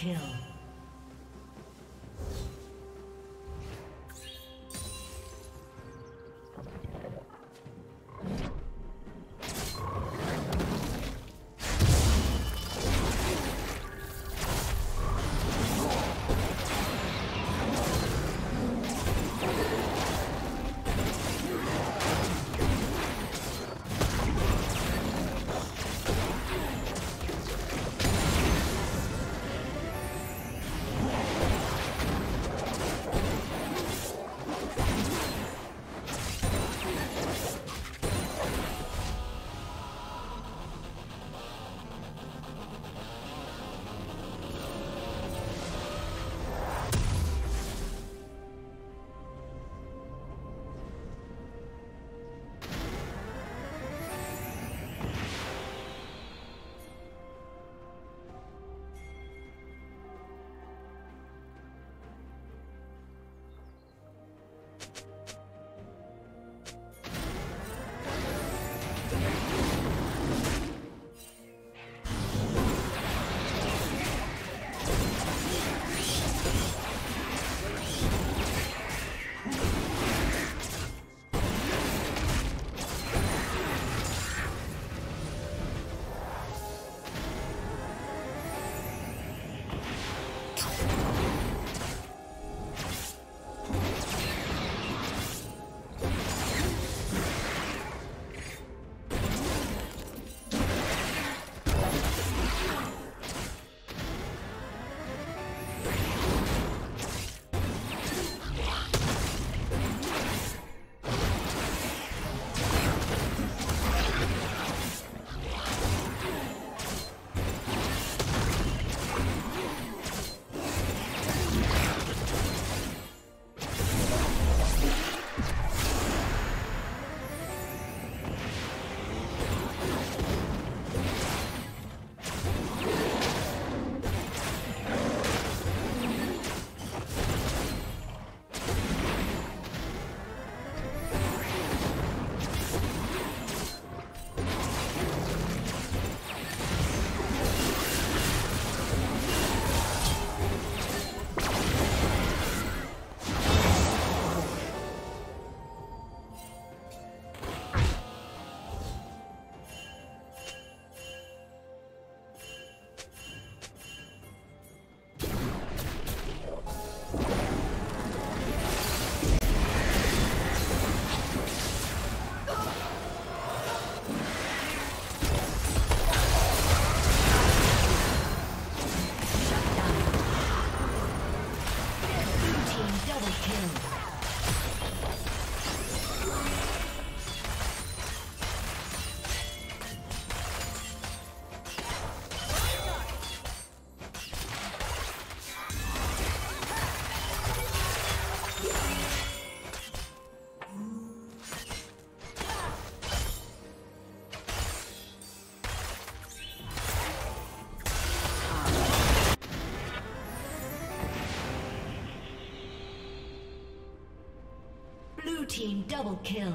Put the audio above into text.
Kill. Team double kill.